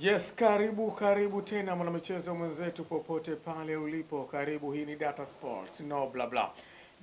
Yes, karibu karibu tena mwanamichezo mwenzetu popote pale ulipo, karibu. Hii ni Data Sports, no bla bla.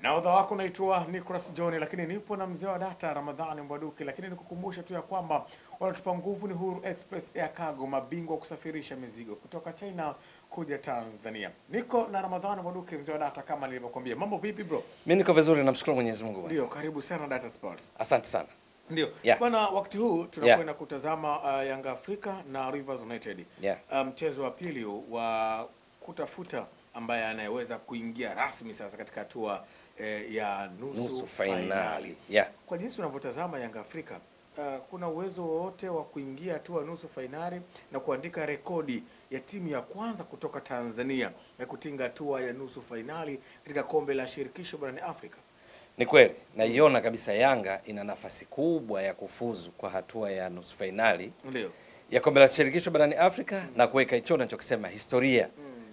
Nahodha wako naitwa Nicholas John, lakini nipo na mzee wa data Ramadhani Mbwaduki, lakini nikukumbusha tu ya kwamba wanatupa nguvu ni Huru Express Air Cargo, mabingwa wa kusafirisha mizigo kutoka China kuja Tanzania. Niko na Ramadhani Mbwaduki, mzee wa data, kama nilivyokuambia. Mambo vipi bro? Mimi niko vizuri, namshukuru Mwenyezi Mungu. Ndio, karibu sana Data Sports. Asante sana. Ndio Yeah. bwana, wakati huu tunakwenda kutazama uh, Yanga Afrika na Rivers United Yeah. Uh, mchezo wa pili wa kutafuta ambaye anayeweza kuingia rasmi sasa katika hatua eh, ya nusu, Nusu fainali. Yeah. Kwa jinsi tunavyotazama Yanga Afrika uh, kuna uwezo wowote wa kuingia hatua nusu fainali na kuandika rekodi ya timu ya kwanza kutoka Tanzania ya kutinga hatua ya nusu fainali katika kombe la shirikisho barani Afrika? Ni kweli naiona kabisa Yanga ina nafasi kubwa ya kufuzu kwa hatua ya nusu fainali Ndio. ya kombe la shirikisho barani Afrika na kuweka hicho nachokisema historia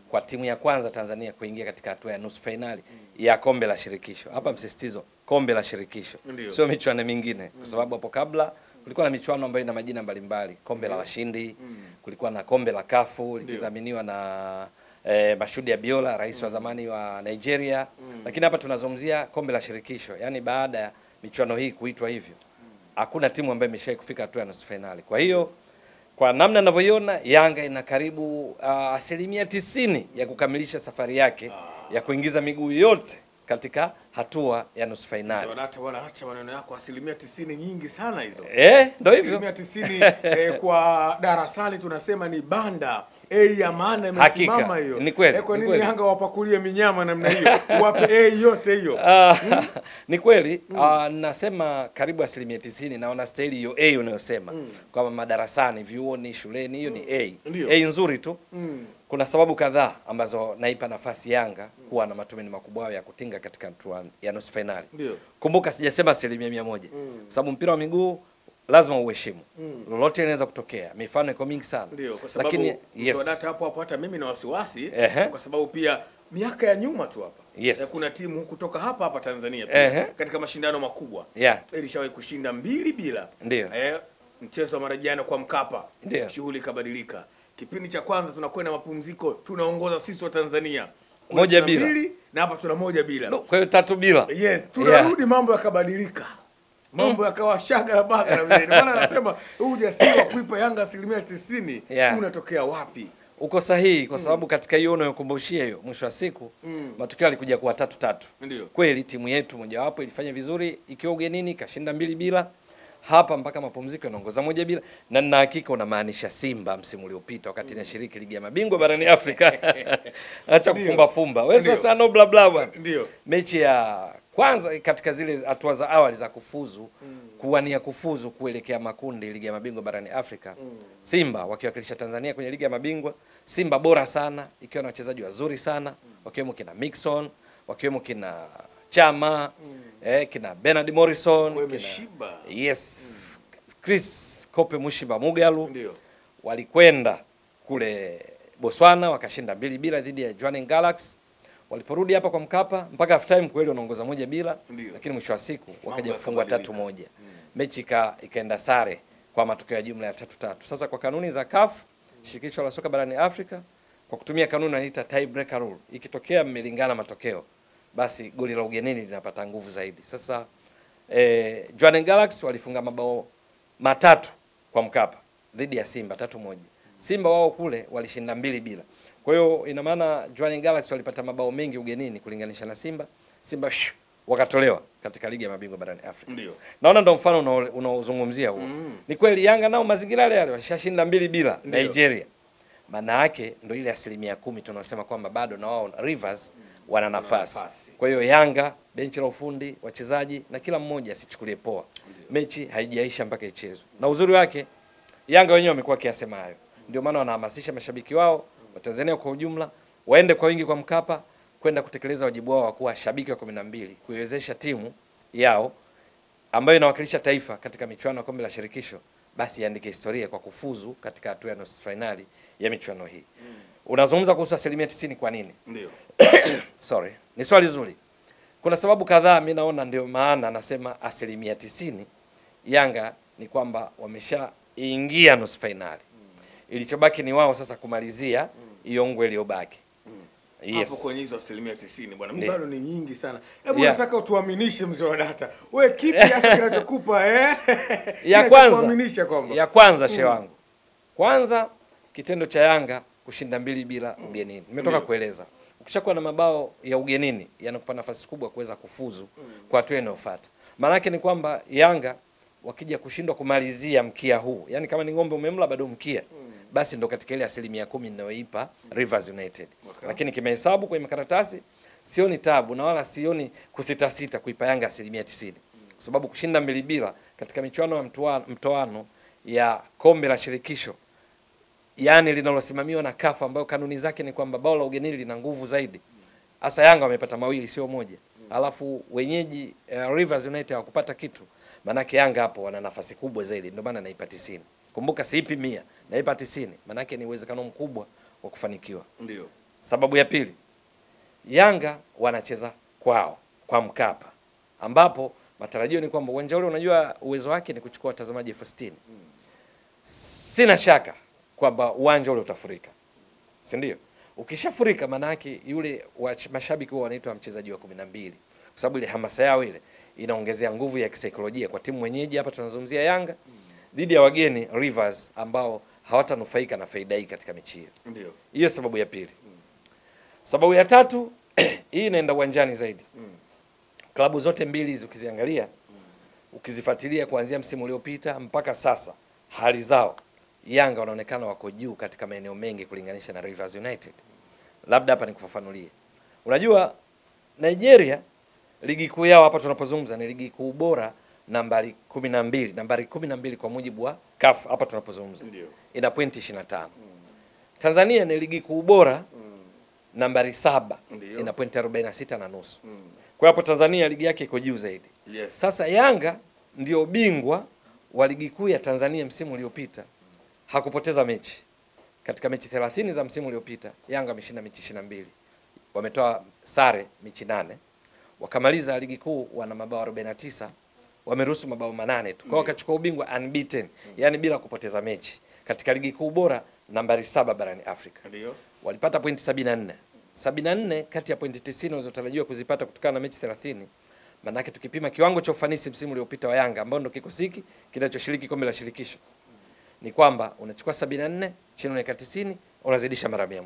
kwa timu ya kwanza Tanzania kuingia katika hatua ya nusu fainali ya kombe la shirikisho. Hapa msisitizo kombe la shirikisho, sio michuano mingine, kwa sababu hapo kabla kulikuwa na michuano ambayo ina majina mbalimbali, kombe la washindi, kulikuwa na kombe la kafu likidhaminiwa na eh, Mashudi Abiola, rais mm. wa zamani wa Nigeria, mm. lakini hapa tunazungumzia kombe la shirikisho, yani baada ya michuano hii kuitwa hivyo hakuna timu ambayo imeshawahi kufika hatua ya nusu fainali. Kwa hiyo kwa namna ninavyoiona Yanga ina karibu uh, asilimia tisini ya kukamilisha safari yake ya kuingiza miguu yote katika hatua ya nusu fainali. Wadata wanaacha maneno yako, asilimia tisini nyingi sana hizo. Eh, Asilimia hivyo. tisini eh, kwa darasani tunasema ni banda A ya maana imesimama hiyo. ni kweli, Eh, kwa nini. Yanga wapakulie minyama namna hiyo? Wape A yote hiyo. Ah, ni kweli ah, nasema karibu asilimia tisini naona staili hiyo A unayosema kwamba madarasani, vyuoni, shuleni hiyo ni A. Ndio. A nzuri tu. Mm. Kuna sababu kadhaa ambazo naipa nafasi Yanga kuwa na matumaini makubwa ya kutinga katika hatua ya nusu fainali. Kumbuka sijasema asilimia mia moja kwa sababu mpira wa miguu lazima uheshimu. mm. Lolote linaweza kutokea, mifano iko mingi sana, Ndio, kwa sababu lakini yes, wadata hapo hapo hata mimi na wasiwasi Ehe. kwa sababu pia miaka ya nyuma tu hapa Yes. ya kuna timu kutoka hapa hapa Tanzania pia Ehe. katika mashindano makubwa yeah, ilishawahi kushinda mbili bila. Ndio. Eh, mchezo wa marejeano kwa Mkapa. Ndio. Shughuli ikabadilika. Kipindi cha kwanza tunakwenda mapumziko, tunaongoza sisi wa Tanzania. Moja bila. mbili, na hapa tuna moja bila. No, kwa hiyo tatu bila Yes, tunarudi yeah. mambo yakabadilika. Mambo yakawa shagara bagara vile. Maana anasema huu ujasiri wa kuipa Yanga asilimia tisini Yeah. unatokea wapi? uko sahihi kwa sababu mm. katika hiyo unayokumbushia hiyo, mwisho wa siku mm. matokeo alikuja kuwa tatu tatu. Ndio. Kweli timu yetu mojawapo ilifanya vizuri ikiwa ugenini ikashinda mbili bila, hapa mpaka mapumziko inaongoza moja bila, na nina hakika unamaanisha Simba msimu uliopita wakati inashiriki ligi ya mabingwa barani Afrika. Acha kufumba fumba wewe, sasa no bla bla bwana. Ndio. mechi ya kwanza katika zile hatua za awali za kufuzu mm. kuwania kufuzu kuelekea makundi ligi ya mabingwa barani Afrika mm. Simba wakiwakilisha Tanzania kwenye ligi ya mabingwa Simba bora sana ikiwa na wachezaji wazuri sana wakiwemo kina Mixon wakiwemo kina Chama eh, kina Bernard Morrison kina, yes Chris Kope Mushiba Mugalu Ndiyo. walikwenda kule Botswana wakashinda mbili bila dhidi ya Jwaneng Galaxy. Waliporudi hapa kwa Mkapa mpaka half time kweli wanaongoza moja bila, Ndiyo. lakini mwisho wa siku wakaja kufungwa tatu moja. mm. Mechi ika, ikaenda sare kwa matokeo ya jumla ya tatu tatu. Sasa kwa kanuni za CAF, shirikisho la soka barani Afrika, kwa kutumia kanuni wanaita tie breaker rule, ikitokea mmelingana matokeo, basi goli la ugenini linapata nguvu zaidi. Sasa eh, Jwaneng Galaxy walifunga mabao matatu kwa Mkapa dhidi ya Simba tatu moja. Simba wao kule walishinda mbili bila. Kwa hiyo ina maana Jwaneng Galaxy walipata mabao mengi ugenini kulinganisha na Simba. Simba shu, wakatolewa katika ligi ya mabingwa barani Afrika. Ndio. Naona ndo mfano unao- unaozungumzia huo. Mm. Ni kweli Yanga nao mazingira yale yale washashinda mbili bila Ndiyo. Nigeria. Maana yake ndo ile asilimia kumi tunasema kwamba bado na wao Rivers wana nafasi. Kwa hiyo Yanga, benchi la ufundi, wachezaji na kila mmoja asichukulie poa. Mechi haijaisha mpaka ichezwe. Na uzuri wake Yanga wenyewe wamekuwa kiasema hayo. Ndio maana wanahamasisha mashabiki wao wa Tanzania kwa ujumla waende kwa wingi kwa Mkapa kwenda kutekeleza wajibu wao wa kuwa shabiki wa 12 kuiwezesha timu yao ambayo inawakilisha taifa katika michuano ya kombe la shirikisho basi iandike historia kwa kufuzu katika hatua ya nusu fainali ya michuano hii. Unazungumza kuhusu asilimia tisini kwa nini? Ndio. Sorry, ni swali zuri. Kuna sababu kadhaa, mi naona ndio maana nasema asilimia tisini Yanga ni kwamba wameshaingia nusu fainali. ilichobaki ni wao sasa kumalizia hiyo ngwe iliyobaki. hapo Yes. kwenye hizo asilimia tisini bwana, mimi bado ni nyingi sana. Hebu Yeah. nataka utuaminishe mzee wa data, we kipi hasa kinachokupa eh? ya kwanza ya kwanza shehe wangu kwanza kitendo cha Yanga kushinda mbili bila ugenini. Nimetoka mm. kueleza. Ukishakuwa na mabao ya ugenini yanakupa nafasi kubwa kuweza kufuzu kwa hatua inayofuata. Maana yake ni kwamba Yanga wakija kushindwa kumalizia mkia huu yani kama ni ng'ombe umemla bado mkia basi ndo katika ile asilimia kumi ninayoipa Rivers United. Okay. lakini kimahesabu kwenye makaratasi sioni tabu na wala sioni kusitasita kuipa Yanga asilimia tisini. Kwa sababu kushinda mbili bila katika michuano ya mtoano ya kombe la shirikisho yani linalosimamiwa na kafa ambayo kanuni zake ni kwamba bao la ugenini lina nguvu zaidi. Hasa Yanga wamepata mawili sio moja. Alafu wenyeji uh, Rivers United hawakupata kitu. Manake Yanga hapo wana nafasi kubwa zaidi ndio maana naipa tisini. Kumbuka siipi mia naipa tisini. Manake ni uwezekano mkubwa wa kufanikiwa. Ndio. Sababu ya pili, Yanga wanacheza kwao kwa Mkapa, ambapo matarajio ni kwamba uwanja ule, unajua uwezo wake ni kuchukua watazamaji elfu sitini. Sina shaka kwamba uwanja ule utafurika, si ndio? Ukishafurika maana yake yule mashabiki wao wanaitwa mchezaji wa kumi na mbili, kwa sababu ile hamasa yao ile inaongezea nguvu ya kisaikolojia kwa timu mwenyeji. Hapa tunazungumzia Yanga dhidi ya wageni Rivers, ambao hawatanufaika na faida hii katika mechi hiyo. ndio Hiyo sababu ya pili. Sababu ya tatu, hii inaenda uwanjani zaidi. Klabu zote mbili hizi ukiziangalia, ukizifuatilia kuanzia msimu uliopita mpaka sasa, hali zao, Yanga wanaonekana wako juu katika maeneo mengi kulinganisha na Rivers United. Labda hapa nikufafanulie. Unajua Nigeria ligi kuu yao hapa tunapozungumza ni ligi kuu bora nambari kumi na mbili nambari kumi na mbili kwa mujibu wa CAF hapa tunapozungumza ina pointi 25. Tanzania ni ligi kuu bora nambari saba Ndiyo. ina pointi 46 na nusu. Mm. Kwa hapo Tanzania ligi yake iko juu zaidi. yes Sasa Yanga ndio bingwa wa ligi kuu ya Tanzania msimu uliopita, hakupoteza mechi. Katika mechi 30 za msimu uliopita. Yanga ameshinda mechi 22, wametoa sare mechi nane, wakamaliza ligi kuu wana mabao 49, wameruhusu mabao manane tu, kwa wakachukua ubingwa unbeaten, yani bila kupoteza mechi. Katika ligi kuu bora nambari saba barani Afrika. Ndio. Walipata pointi 74. 74 kati ya pointi 90 walizotarajiwa kuzipata kutokana na mechi 30. Maanake tukipima kiwango cha ufanisi msimu uliopita wa Yanga ambao ndio kikosi hiki kinachoshiriki kombe la shirikisho ni kwamba unachukua 74 chini unaweka 90 unazidisha mara 100.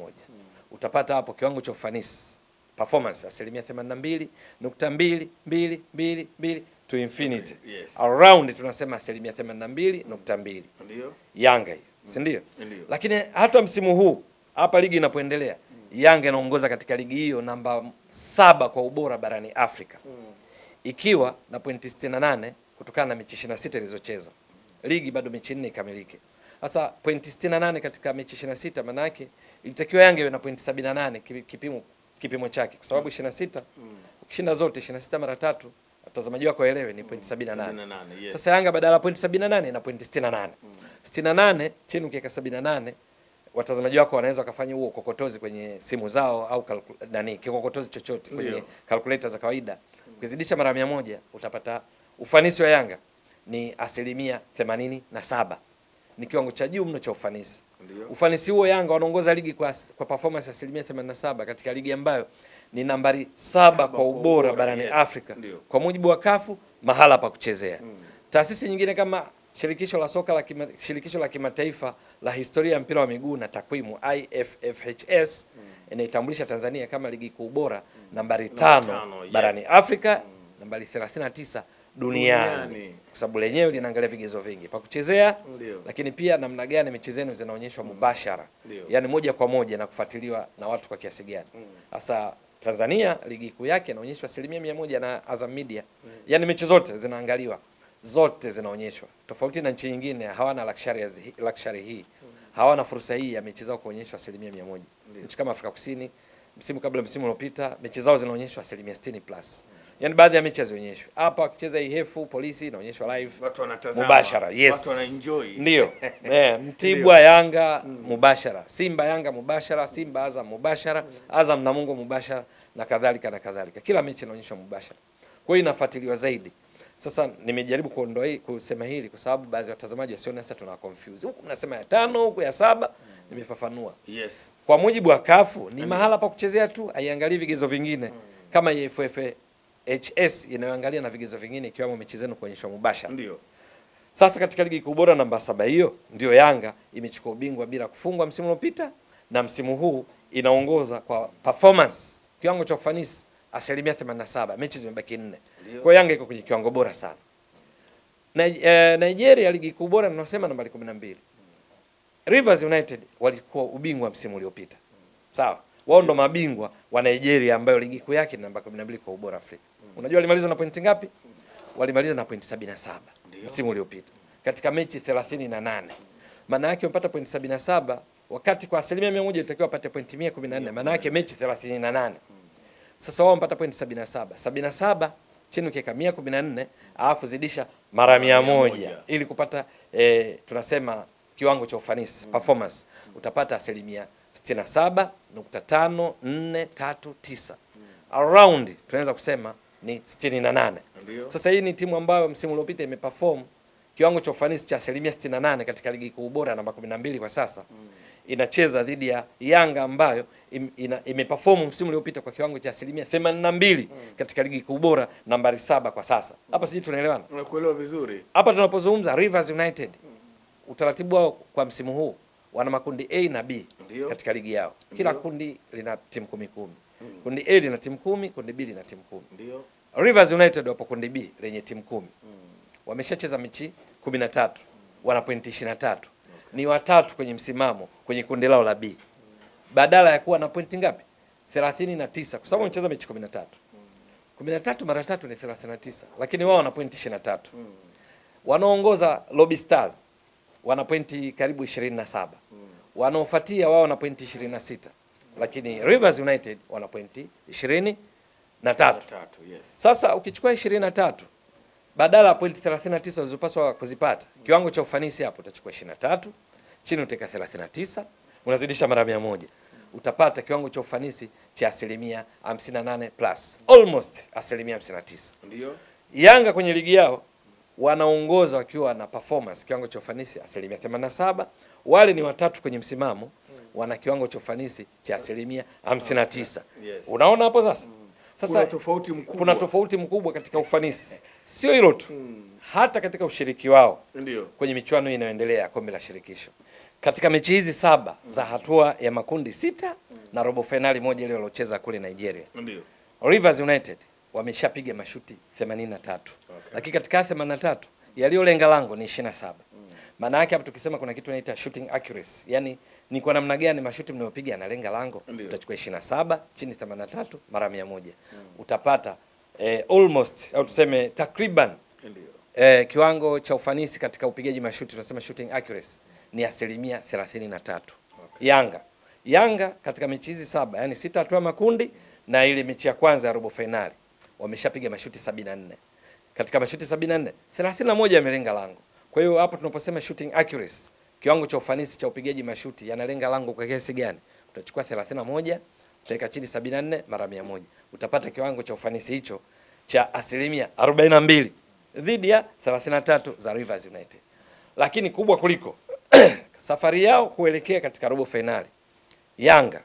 Utapata hapo kiwango cha ufanisi performance asilimia 82.222 to infinity. Yes. Around tunasema asilimia 82.2 ndio Yanga hiyo, si ndio? Lakini hata msimu huu hapa ligi inapoendelea, Yanga inaongoza katika ligi hiyo namba saba kwa ubora barani Afrika ikiwa na pointi 68 kutokana na mechi 26 ilizocheza. Ligi bado mechi nne ikamilike. Sasa pointi 68 katika mechi 26 maana yake ilitakiwa Yanga iwe na pointi 78 kipimo kipimo chake kwa sababu 26 ukishinda zote 26 mara tatu watazamaji wako waelewe ni pointi 78. Mm. yes. Sasa Yanga badala ya pointi 78 ina pointi 68. Mm. 68 chini ukiweka 78 watazamaji wako wanaweza wakafanya huo ukokotozi kwenye simu zao au nani kikokotozi chochote kwenye calculator za kawaida. Ukizidisha mara mia moja utapata ufanisi wa Yanga ni asilimia 87. Ni kiwango cha juu mno cha ufanisi. Ndiyo. Ufanisi huo Yanga wanaongoza ligi kwa, kwa performance asilimia 87 katika ligi ambayo ni nambari saba kwa ubora barani yes. Afrika Ndiyo. kwa mujibu wa kafu mahala pa kuchezea. Taasisi nyingine kama shirikisho la soka la kima, shirikisho la kimataifa la historia ya mpira wa miguu na takwimu IFFHS inaitambulisha Tanzania kama ligi kuu bora nambari tano tano, yes. barani Afrika, nambari 39 duniani, Duniani. kwa sababu lenyewe linaangalia vigezo vingi. Pa kuchezea, lakini pia namna gani mechi zenu zinaonyeshwa mubashara, Ndio. yani moja kwa moja na kufuatiliwa na watu kwa kiasi gani. Sasa Tanzania ligi kuu yake inaonyeshwa asilimia mia moja na Azam Media, yani mechi zote zinaangaliwa, zote zinaonyeshwa, tofauti na nchi nyingine hawana luxury, luxury hii. Hawana fursa hii ya mechi zao kuonyeshwa asilimia mia moja. Nchi kama Afrika Kusini msimu kabla msimu uliopita mechi zao zinaonyeshwa asilimia 60 plus, yani baadhi ya mechi hazionyeshwi. Hapa Akicheza Ihefu polisi inaonyeshwa live Watu wanatazama. mubashara yes. Watu wanaenjoy. Ndio. eh, Mtibwa Yanga mubashara, Simba Yanga mubashara, Simba Azam mubashara, Azam Namungo mubashara na kadhalika na kadhalika. Kila mechi inaonyeshwa mubashara. Kwa hiyo inafuatiliwa zaidi. Sasa nimejaribu kuondoa hii kusema hili kwa sababu baadhi ya watazamaji wasione sasa tuna confuse. Huku mnasema ya tano, huku ya saba, nimefafanua. Yes. Kwa mujibu wa kafu ni mahala pa kuchezea tu, haiangalii vigezo vingine kama EFF HS inayoangalia na vigezo vingine ikiwemo mechi zenu kuonyeshwa mubashara. Ndio. Sasa katika ligi kuu bora namba saba hiyo ndio Yanga imechukua ubingwa bila kufungwa msimu uliopita, na msimu huu inaongoza kwa performance, kiwango cha ufanisi asilimia 87, mechi zimebaki nne. Kwa Yanga iko kwenye kiwango bora sana. Na, e, Nigeria ligi kuu bora tunasema nambari 12. Rivers United walikuwa ubingwa msimu uliopita. Sawa? Wao ndo mabingwa wa Nigeria ambayo ligi kuu yake ni namba 12 kwa ubora Afrika. Unajua walimaliza na pointi ngapi? Walimaliza na pointi 77 msimu uliopita katika mechi 38. Maana yake wamepata pointi 77 wakati kwa asilimia 100 ilitakiwa wapate pointi 114. Maana yake mechi 38. Sasa wao wamepata pointi 77. 77 chini ukiweka 114 alafu zidisha mara 100 100 ili kupata eh, tunasema kiwango cha ufanisi performance utapata asilimia 67.5439 around tunaweza kusema ni 68. Ndio. Sasa hii ni timu ambayo msimu uliopita imeperform kiwango cha ufanisi cha asilimia 68 katika ligi kuu bora namba 12 kwa sasa inacheza dhidi ya Yanga ambayo im, ina, imeperform msimu uliopita kwa kiwango cha asilimia 82 katika ligi kuu bora nambari saba kwa sasa. Hapa sijui tunaelewana. Nakuelewa vizuri. Hapa tunapozungumza Rivers United, utaratibu wao kwa msimu huu wana makundi A na B Ndiyo. katika ligi yao. Kila Ndiyo. kundi lina timu kumi kumi. Kundi A lina timu kumi, kundi B lina timu kumi. Ndiyo. Rivers United wapo kundi B lenye timu kumi. Wameshacheza mechi 13. Wana pointi 23. Ni watatu kwenye msimamo kwenye kundi lao la B. Badala ya kuwa na pointi ngapi? 39 kwa sababu wamecheza mechi 13. 13 mara tatu ni 39, lakini wao wana pointi 23. Wanaongoza Lobby Stars wana pointi karibu 27. Wanaofuatia wao wana pointi 26. Lakini Rivers United wana pointi 20 na tatu. Tatu, yes. Sasa ukichukua 23 badala ya pointi 39 ulizopaswa kuzipata, kiwango cha ufanisi hapo utachukua 23, chini uteka 39, unazidisha mara 100. Utapata kiwango cha ufanisi cha asilimia 58 plus almost asilimia 59. Ndio. Yanga kwenye ligi yao wanaongoza wakiwa na performance kiwango cha ufanisi asilimia 87. Wale ni watatu kwenye msimamo, wana kiwango cha ufanisi cha asilimia 59. Yes. Unaona hapo sasa? Sasa Kuna tofauti mkubwa. kuna tofauti mkubwa katika ufanisi. Sio hilo tu, hata katika ushiriki wao Ndio. kwenye michuano inayoendelea ya kombe la shirikisho. Katika mechi hizi saba za hatua ya makundi sita na robo fainali moja ile waliocheza kule Nigeria, Ndio. Rivers United wameshapiga mashuti 83. okay. Lakini katika 83 yaliyolenga lango ni 27. Maana yake hapo tukisema kuna kitu inaita shooting accuracy. yani ni kwa namna gani mashuti mnayopiga yanalenga lango. Ndiyo. Utachukua 27 chini 83 mara 100. mm. Utapata eh, almost au tuseme takriban Ndio. eh, kiwango cha ufanisi katika upigaji mashuti tunasema shooting accuracy ni asilimia 33. Okay. Yanga Yanga katika mechi hizi saba, yani sita hatua makundi na ile mechi ya kwanza ya robo fainali wameshapiga mashuti 74. Katika mashuti 74, 31 yamelenga lango. Kwa hiyo hapo tunaposema shooting accuracy, kiwango cha ufanisi cha upigaji mashuti yanalenga lango kwa kiasi gani? Utachukua 31 utaweka chini 74 mara 100. Utapata kiwango cha ufanisi hicho cha asilimia 42 dhidi ya 33 za Rivers United. Lakini kubwa kuliko safari yao kuelekea katika robo fainali, Yanga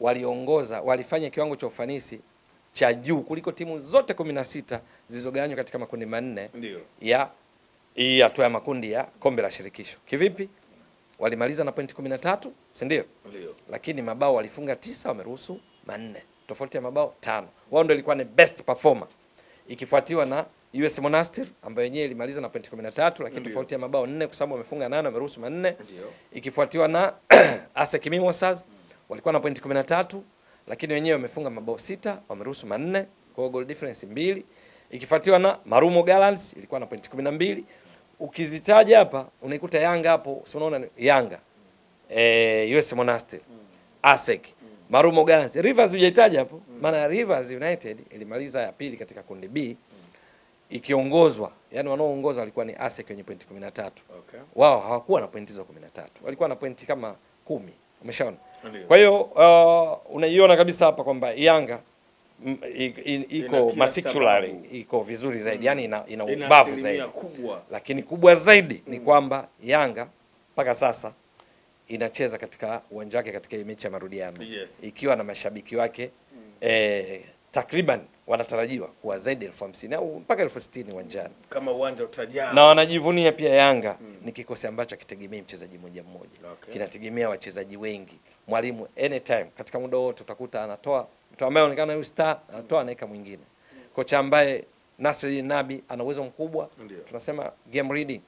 waliongoza walifanya kiwango cha ufanisi cha juu kuliko timu zote 16 zilizogawanywa katika makundi manne ya hii hatua ya makundi ya kombe la shirikisho. Kivipi? Walimaliza na pointi 13, si ndio? Lakini mabao walifunga tisa, wameruhusu manne, tofauti ya mabao tano. Wao ndio ilikuwa ni best performer, ikifuatiwa na US Monastir ambayo yenyewe ilimaliza na pointi 13, lakini tofauti ya mabao nne kwa sababu wamefunga nane, wameruhusu manne Ndio. ikifuatiwa na ASEC Mimosas walikuwa na pointi 13 lakini wenyewe wamefunga mabao sita wameruhusu manne kwa goal difference mbili. Ikifuatiwa na Marumo Gallants ilikuwa na pointi 12 ukizitaja hapa unaikuta Yanga hapo si unaona Yanga? Eh US Monastir ASEC Marumo Gallants. Rivers hujaitaja hapo maana Rivers United ilimaliza ya pili katika kundi B ikiongozwa yani wanaoongoza walikuwa ni ASEC wenye pointi 13 Okay. wao hawakuwa na pointi hizo 13 walikuwa na pointi kama kumi umeshaona. Kwa hiyo uh, unaiona kabisa hapa kwamba Yanga iko masikulari iko vizuri zaidi yani ina, ubavu zaidi kubwa. lakini kubwa zaidi mm. ni kwamba Yanga mpaka sasa inacheza katika uwanja wake katika mechi ya marudiano Yes. ikiwa na mashabiki wake mm. eh, takriban wanatarajiwa kuwa zaidi ya elfu hamsini au mpaka elfu sitini uwanjani Kama uwanja utajaa. na wanajivunia pia Yanga mm. ni kikosi ambacho hakitegemei mchezaji mmoja mmoja, Okay. kinategemea wachezaji wengi. Mwalimu anytime katika muda wote utakuta anatoa mtu ambaye anaonekana huyu star, anatoa anaweka mwingine. Kocha ambaye Nasri Nabi ana uwezo mkubwa, Ndiyo. tunasema game reading.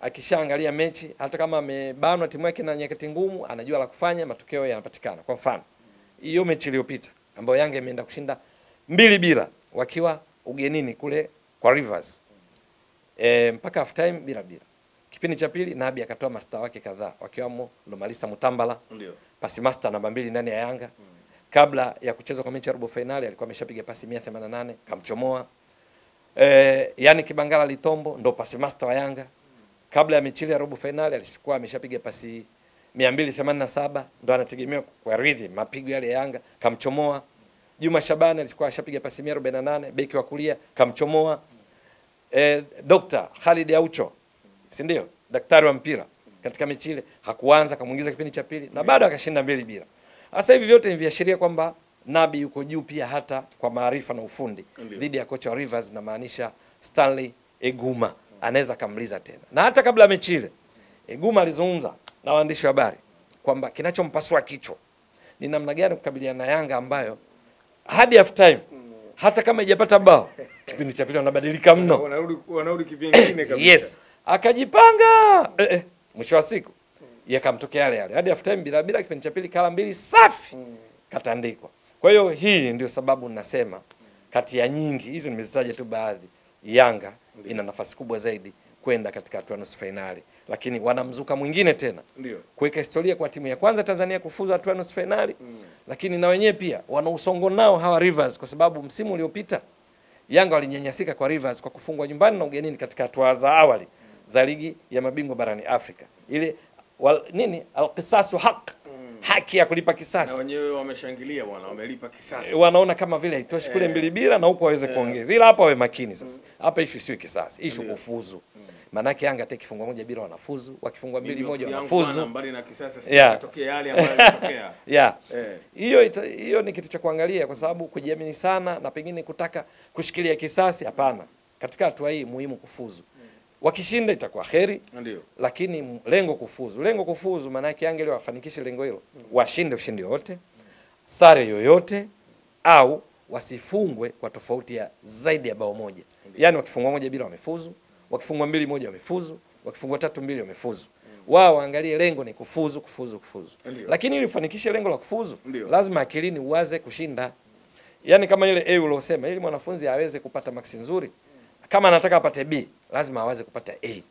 Akishaangalia mechi, hata kama amebanwa timu yake na nyakati ngumu, anajua la kufanya, matokeo yanapatikana. Kwa mfano hiyo mechi iliyopita ambayo Yanga imeenda kushinda mbili bila wakiwa ugenini kule kwa Rivers e, mpaka half time bila bila. Kipindi cha pili Nabi akatoa masta wake kadhaa wakiwamo Lomalisa Mutambala, Ndio. pasi master namba mbili ndani ya Yanga. Kabla ya kucheza kwa mechi ya robo finali alikuwa ameshapiga pasi 188 kamchomoa. E, yani Kibangala Litombo ndo pasi master wa Yanga. Kabla ya mechi ya robo finali alikuwa ameshapiga pasi 287 ndo anategemewa kwa ridhi mapigo yale ya Yanga kamchomoa. Juma Shabani alikuwa ashapiga pasi 148 beki wa kulia kamchomoa. Eh, Dr. Khalid Aucho si ndio? Daktari wa mpira katika mechi ile hakuanza, akamuingiza kipindi cha pili na bado akashinda mbili bila. Sasa hivi vyote ni viashiria kwamba Nabi yuko juu pia hata kwa maarifa na ufundi dhidi ya kocha wa Rivers, namaanisha Stanley Eguma, anaweza kamliza tena. Na hata kabla ya mechi ile Eguma alizungumza na waandishi wa habari kwamba kinachompasua kichwa ni namna gani kukabiliana na Yanga ambayo hadi half time hata kama haijapata bao kipindi cha pili wanabadilika mno. Wanarudi wanarudi kivingine kabisa. Yes, akajipanga. Eh, eh. Mwisho wa siku yakamtokea yale yale. Hadi half time bila bila, kipindi cha pili kala mbili safi katandikwa. Kwa hiyo hii ndio sababu nasema kati ya nyingi hizi nimezitaja tu baadhi, Yanga ina nafasi kubwa zaidi kwenda katika hatua nusu fainali, lakini wanamzuka mwingine tena. Kuweka historia kwa timu ya kwanza Tanzania kufuzu hatua nusu fainali lakini na wenyewe pia wana usongo nao hawa Rivers, kwa sababu msimu uliopita Yanga walinyanyasika kwa Rivers kwa kufungwa nyumbani na ugenini katika hatua za awali za ligi ya mabingwa barani Afrika. Ile wal, nini alqisasu haq, haki ya kulipa kisasi. Na wenyewe wameshangilia bwana, wamelipa kisasi. wanaona kama vile haitoshi kule mbili bila na huko waweze kuongeza, ila hapa wawe makini sasa. Hapa ishu sio kisasi, ishu kufuzu. Maanake Yanga hata ikifungwa moja bila wanafuzu, wakifungwa mbili moja wanafuzu. mbali na kisasi Yeah. sitokea yale ambayo yanatokea. Yeah. Eh. Hiyo ita- hiyo ni kitu cha kuangalia kwa sababu kujiamini sana na pengine kutaka kushikilia kisasi hapana. Katika hatua hii muhimu kufuzu. Wakishinda itakuwa heri, Ndio. lakini lengo kufuzu. Lengo kufuzu maana yake Yanga ili wafanikishe lengo hilo, washinde ushindi wote, sare yoyote au wasifungwe kwa tofauti ya zaidi ya bao moja. Yaani wakifungwa moja bila wamefuzu, wakifungwa mbili moja wamefuzu, wakifungwa tatu mbili wamefuzu. Wao waangalie lengo ni kufuzu, kufuzu, kufuzu. Ndiyo. Lakini ili ufanikishe lengo la kufuzu, Ndiyo. lazima akilini uwaze kushinda. Yaani kama ile A uliosema, ili mwanafunzi aweze kupata maksi nzuri, kama anataka apate B, lazima aweze kupata A. yes.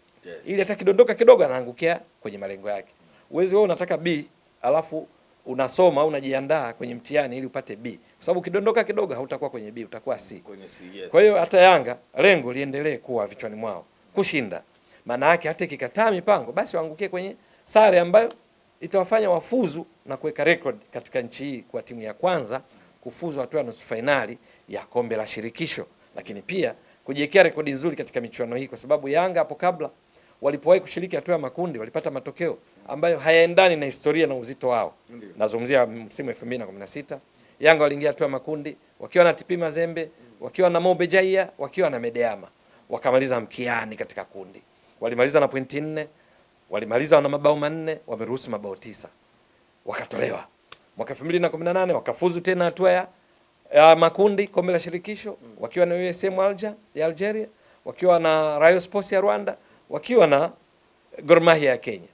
Ili hata kidondoka kidogo anaangukia kwenye malengo yake. Uwezi wewe unataka B, alafu unasoma au unajiandaa kwenye mtihani ili upate B. Kwa sababu ukidondoka kidogo hautakuwa kwenye B, utakuwa C. Kwenye C yes. Kwa hiyo hata Yanga lengo liendelee kuwa vichwani mwao kushinda. Maana yake hata ikikataa mipango basi waangukie kwenye sare ambayo itawafanya wafuzu na kuweka record katika nchi hii kwa timu ya kwanza kufuzu hatua ya nusu fainali ya kombe la shirikisho, lakini pia kujiwekea rekodi nzuri katika michuano hii, kwa sababu Yanga hapo kabla walipowahi kushiriki hatua ya makundi walipata matokeo ambayo hayaendani na historia na uzito wao. Nazungumzia msimu 2016 Yanga waliingia hatua ya makundi wakiwa na TP Mazembe, wakiwa na Mobe Jaia, wakiwa na Medeama, wakamaliza mkiani katika kundi. Walimaliza na pointi nne, walimaliza na mabao manne, wameruhusu mabao tisa, wakatolewa. Mwaka 2018 wakafuzu tena hatua ya, ya makundi kombe la shirikisho wakiwa na USM Alger ya Algeria, wakiwa na Rayon Sports ya Rwanda, wakiwa na Gor Mahia ya Kenya,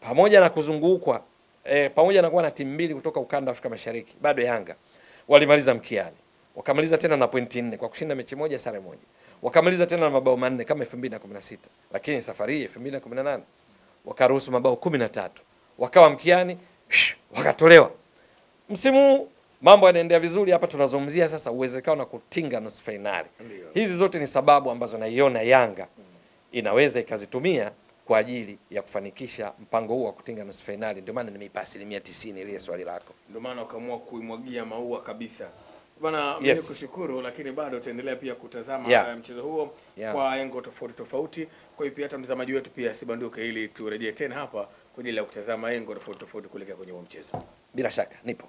pamoja na kuzungukwa eh, pamoja na kuwa na timu mbili kutoka ukanda wa Afrika Mashariki, bado Yanga walimaliza mkiani, wakamaliza tena na pointi nne kwa kushinda mechi moja, sare moja, wakamaliza tena na mabao manne kama 2016 lakini safari hii 2018 wakaruhusu mabao 13 wakawa mkiani, shh, wakatolewa. Msimu mambo yanaendea vizuri. Hapa tunazungumzia sasa uwezekano wa kutinga nusu fainali. Hizi zote ni sababu ambazo naiona Yanga inaweza ikazitumia kwa ajili ya kufanikisha mpango huu wa kutinga nusu fainali. Ndio maana nimeipa asilimia tisini ile swali lako. Ndio maana ukaamua kuimwagia maua kabisa Bana, mimi Yes. kushukuru, lakini bado utaendelea pia kutazama Yeah. eh, mchezo huo Yeah. kwa engo tofauti tofauti. Kwa hiyo pia hata mtazamaji wetu pia asibanduke, ili turejee tena hapa kwa ajili ya kutazama engo tofauti tofauti kuelekea kwenye huo mchezo. Bila shaka nipo.